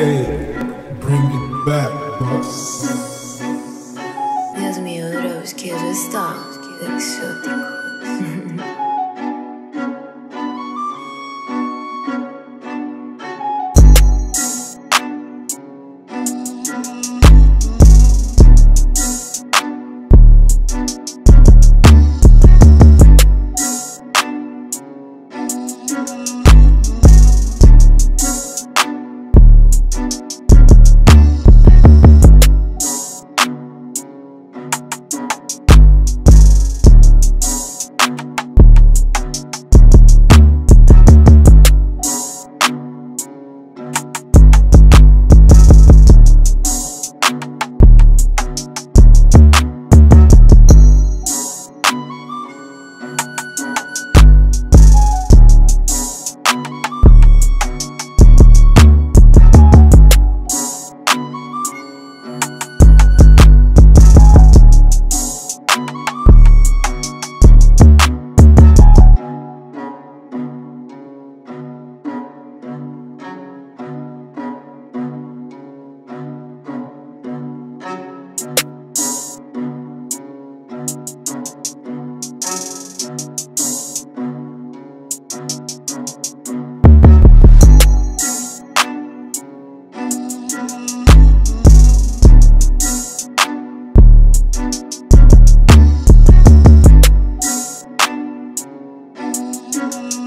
Bring it back, boss. Dios mío, Dross, quiero estar exótico. Dios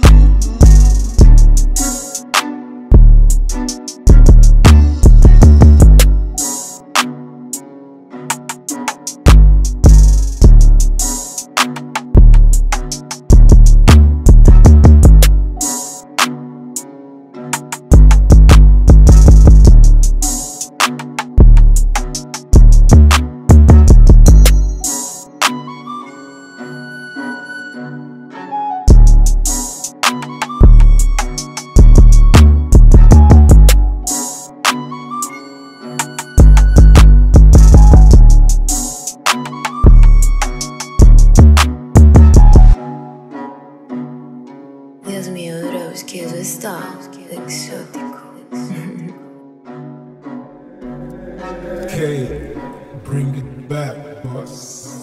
Quiero estar exótico. K, bring it back, boss.